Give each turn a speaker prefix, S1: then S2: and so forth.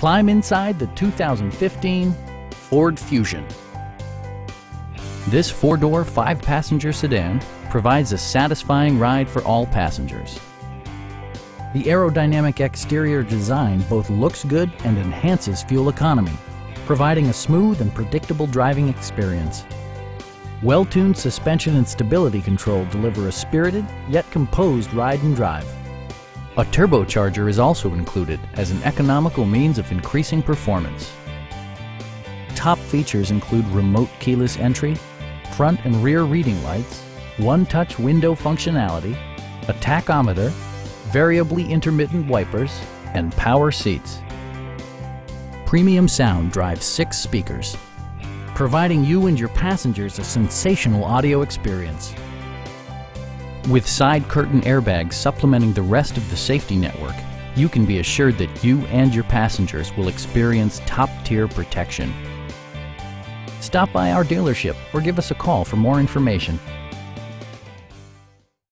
S1: Climb inside the 2015 Ford Fusion. This four-door, five-passenger sedan provides a satisfying ride for all passengers. The aerodynamic exterior design both looks good and enhances fuel economy, providing a smooth and predictable driving experience. Well-tuned suspension and stability control deliver a spirited yet composed ride and drive. A turbocharger is also included as an economical means of increasing performance. Top features include remote keyless entry, front and rear reading lights, one-touch window functionality, a tachometer, variably intermittent wipers, and power seats. Premium sound drives six speakers, providing you and your passengers a sensational audio experience. With side curtain airbags supplementing the rest of the safety network, you can be assured that you and your passengers will experience top-tier protection. Stop by our dealership or give us a call for more information.